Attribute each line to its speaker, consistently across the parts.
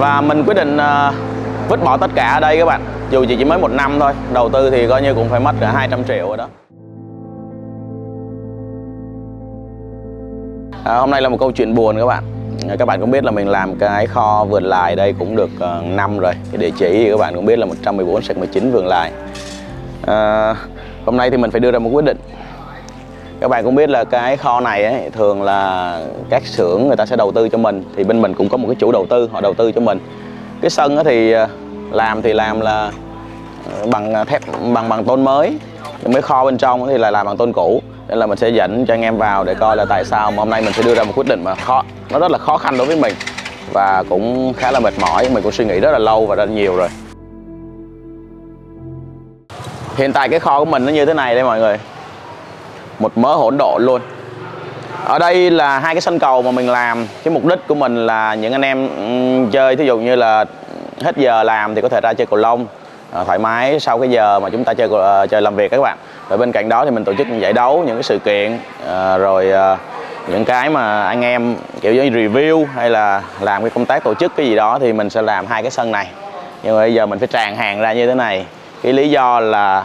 Speaker 1: và mình quyết định uh, vứt bỏ tất cả ở đây các bạn. Dù chỉ chỉ mới một năm thôi đầu tư thì coi như cũng phải mất cả 200 triệu rồi đó. À, hôm nay là một câu chuyện buồn các bạn. À, các bạn cũng biết là mình làm cái kho vườn lài đây cũng được uh, năm rồi. Cái địa chỉ thì các bạn cũng biết là 114 sạch 19 vườn lài. À, hôm nay thì mình phải đưa ra một quyết định các bạn cũng biết là cái kho này ấy, thường là các xưởng người ta sẽ đầu tư cho mình thì bên mình cũng có một cái chủ đầu tư họ đầu tư cho mình. Cái sân thì ờ, làm thì làm là ờ, bằng ờ, thép bằng bằng tôn mới. Nhưng mấy kho bên trong thì là làm bằng tôn cũ nên là mình sẽ dẫn cho anh em vào để coi là tại sao mà hôm nay mình sẽ đưa ra một quyết định mà khó nó rất là khó khăn đối với mình và cũng khá là mệt mỏi. Mình cũng suy nghĩ rất là lâu và rất là nhiều rồi. Hiện tại cái kho của mình nó như thế này đây mọi người một mớ hỗn độn luôn. Ở đây là hai cái sân cầu mà mình làm. Cái mục đích của mình là những anh em chơi thí dụ như là hết giờ làm thì có thể ra chơi cầu lông à, thoải mái sau cái giờ mà chúng ta chơi uh, chơi làm việc các bạn. Rồi bên cạnh đó thì mình tổ chức những giải đấu những cái sự kiện uh, rồi uh, những cái mà anh em kiểu như review hay là làm cái công tác tổ chức cái gì đó thì mình sẽ làm hai cái sân này. Nhưng mà bây giờ mình phải tràn hàng ra như thế này. Cái lý do là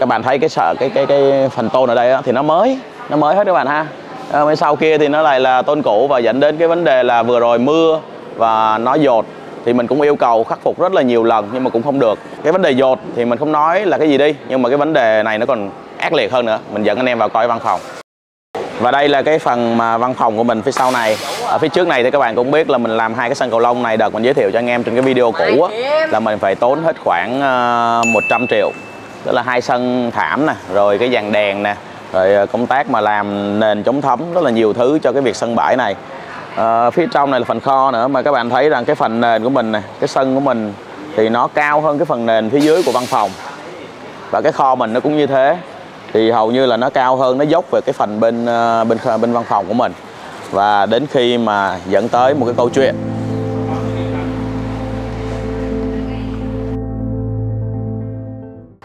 Speaker 1: các bạn thấy cái sợ cái cái cái phần tôn ở đây đó, thì nó mới nó mới hết các bạn ha. À, sau kia thì nó lại là tôn cũ và dẫn đến cái vấn đề là vừa rồi mưa và nó dột. Thì mình cũng yêu cầu khắc phục rất là nhiều lần nhưng mà cũng không được. Cái vấn đề dột thì mình không nói là cái gì đi nhưng mà cái vấn đề này nó còn ác liệt hơn nữa. Mình dẫn anh em vào coi văn phòng. Và đây là cái phần mà văn phòng của mình phía sau này. Ở phía trước này thì các bạn cũng biết là mình làm hai cái sân cầu lông này. Đợt mình giới thiệu cho anh em trên cái video cũ á, là mình phải tốn hết khoảng uh, ờ, 100 triệu tức là hai sân thảm nè rồi cái dàn đèn nè rồi ờ, công tác mà làm nền chống thấm rất là nhiều thứ cho cái việc sân bãi này. À, phía trong này là phần kho nữa mà các bạn thấy rằng cái phần nền của mình này cái sân của mình thì nó cao hơn cái phần nền phía dưới của văn phòng. Và cái kho mình nó cũng như thế thì hầu như là nó cao hơn nó dốc về cái phần bên ờ, bên bên văn phòng của mình. Và đến khi mà dẫn tới một cái câu chuyện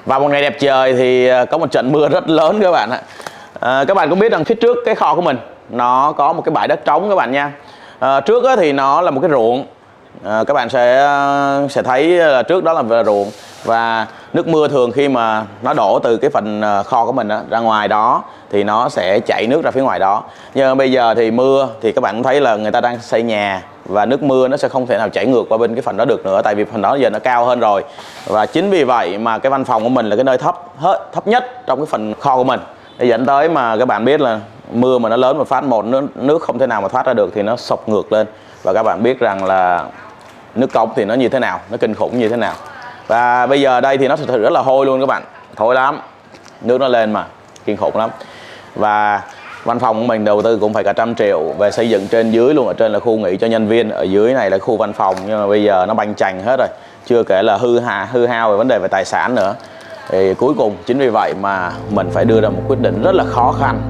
Speaker 1: và một ngày đẹp trời thì ờ, có một trận mưa rất lớn các bạn ạ. À, Các bạn cũng biết rằng phía trước cái kho của mình Nó có một cái bãi đất trống các bạn nha. À, Trước thì nó là một cái ruộng. À, Các bạn sẽ sẽ thấy là trước đó là về ruộng. Và nước mưa thường khi mà nó đổ từ cái phần ờ, kho của mình đó, ra ngoài đó Thì nó sẽ chảy nước ra phía ngoài đó. Nhưng bây giờ thì mưa thì các bạn thấy là người ta đang xây nhà và nước mưa nó sẽ không thể nào chảy ngược qua bên cái phần đó được nữa tại vì phần đó giờ nó cao hơn rồi. Và chính vì vậy mà cái văn phòng của mình là cái nơi thấp hết thấp nhất trong cái phần kho của mình. Để dẫn tới mà các bạn biết là mưa mà nó lớn mà phát một nước, nước không thể nào mà thoát ra được thì nó sộc ngược lên. Và các bạn biết rằng là nước cống thì nó như thế nào nó kinh khủng như thế nào và bây giờ đây thì nó thực sự rất là hôi luôn các bạn. Thối lắm. Nước nó lên mà. Kinh khủng lắm. Và văn phòng của mình đầu tư cũng phải cả trăm triệu về xây dựng trên dưới luôn, ở trên là khu nghỉ cho nhân viên. Ở dưới này là khu văn phòng, nhưng mà bây giờ nó banh chành hết rồi. Chưa kể là hư hà, hư hao về vấn đề về tài sản nữa. Thì cuối cùng, chính vì vậy mà mình phải đưa ra một quyết định rất là khó khăn.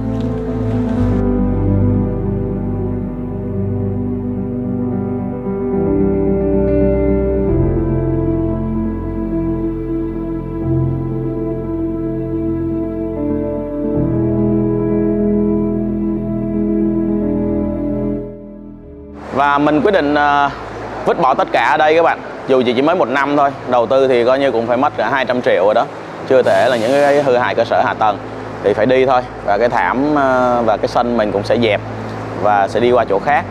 Speaker 1: Và mình quyết định uh, vứt bỏ tất cả ở đây các bạn. Dù chỉ chỉ mới một năm thôi đầu tư thì coi như cũng phải mất cả 200 triệu rồi đó. Chưa thể là những cái hư hại cơ sở hạ tầng. Thì phải đi thôi. Và cái thảm uh, và cái sân mình cũng sẽ dẹp và sẽ đi qua chỗ khác.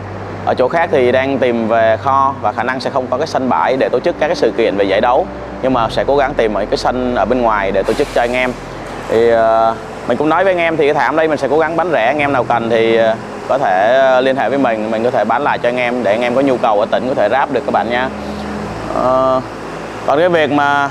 Speaker 1: Ở chỗ khác thì đang tìm về kho và khả năng sẽ không có cái sân bãi để tổ chức các cái sự kiện về giải đấu. Nhưng mà sẽ cố gắng tìm ở cái sân ở bên ngoài để tổ chức cho anh em. Thì uh, mình cũng nói với anh em thì cái thảm đây mình sẽ cố gắng bán rẻ. Anh em nào cần thì uh, có thể ờ, liên hệ với mình mình có thể bán lại cho anh em để anh em có nhu cầu ở tỉnh có thể ráp được các bạn nha à, ờ, còn cái việc mà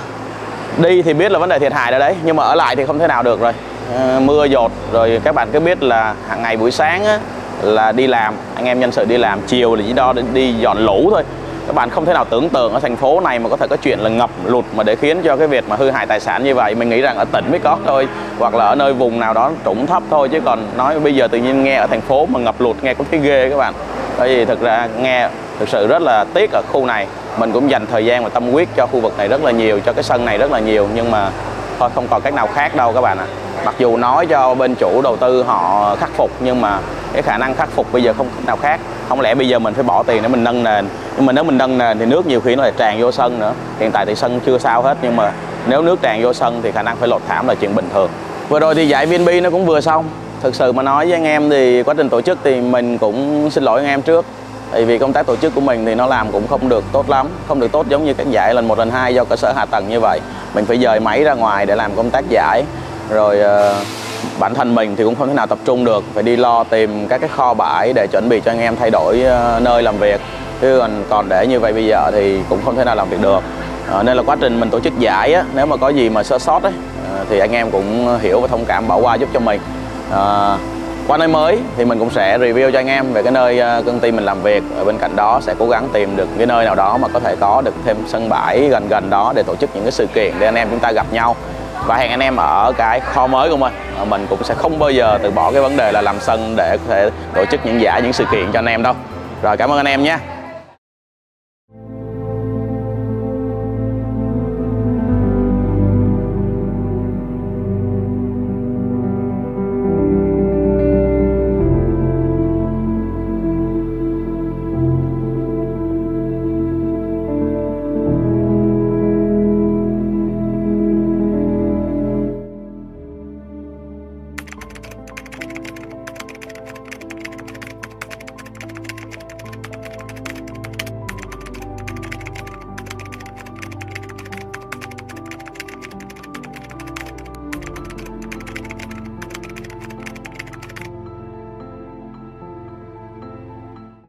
Speaker 1: đi thì biết là vấn đề thiệt hại rồi đấy nhưng mà ở lại thì không thể nào được rồi. À, mưa dột rồi các bạn cứ biết là hàng ngày buổi sáng á, là đi làm anh em nhân sự đi làm chiều là chỉ đo đi dọn lũ thôi các bạn không thể nào tưởng tượng ở thành phố này mà có thể có chuyện là ngập lụt mà để khiến cho cái việc mà hư hại tài sản như vậy. Mình nghĩ rằng ở tỉnh mới có thôi, hoặc là ở nơi vùng nào đó trũng thấp thôi, chứ còn nói bây giờ tự nhiên nghe ở thành phố mà ngập lụt nghe cũng thấy ghê các bạn. Bởi vì thực ra nghe thực sự rất là tiếc ở khu này. Mình cũng dành thời gian và tâm huyết cho khu vực này rất là nhiều, cho cái sân này rất là nhiều, nhưng mà thôi, không còn cách nào khác đâu các bạn ạ. À. mặc dù nói cho bên chủ đầu tư họ khắc phục, nhưng mà cái khả năng khắc phục bây giờ không cách nào khác không lẽ bây giờ mình phải bỏ tiền để mình nâng nền? Nhưng mà nếu mình nâng nền thì nước nhiều khi nó lại tràn vô sân nữa. Hiện tại thì sân chưa sao hết nhưng mà nếu nước tràn vô sân thì khả năng phải lột thảm là chuyện bình thường. Vừa rồi thì giải VNB nó cũng vừa xong. Thực sự mà nói với anh em thì quá trình tổ chức thì mình cũng xin lỗi anh em trước. Tại vì công tác tổ chức của mình thì nó làm cũng không được tốt lắm. Không được tốt giống như các giải lần một lần hai do cơ sở hạ tầng như vậy. Mình phải dời máy ra ngoài để làm công tác giải. Rồi uh, bản thân mình thì cũng không thể nào tập trung được phải đi lo tìm các cái kho bãi để chuẩn bị cho anh em thay đổi ờ, nơi làm việc. Chứ còn còn để như vậy bây giờ thì cũng không thể nào làm việc được. À, nên là quá trình mình tổ chức giải á nếu mà có gì mà sơ sót ấy ờ, thì anh em cũng hiểu và thông cảm bỏ qua giúp cho mình. À, qua nơi mới thì mình cũng sẽ review cho anh em về cái nơi công ty mình làm việc. Ở bên cạnh đó sẽ cố gắng tìm được cái nơi nào đó mà có thể có được thêm sân bãi gần gần đó để tổ chức những cái sự kiện để anh em chúng ta gặp nhau và hẹn anh em ở cái kho mới của mình. Mình cũng sẽ không bao giờ từ bỏ cái vấn đề là làm sân để có thể tổ chức những giải, những sự kiện cho anh em đâu. Rồi, cảm ơn anh em nhé.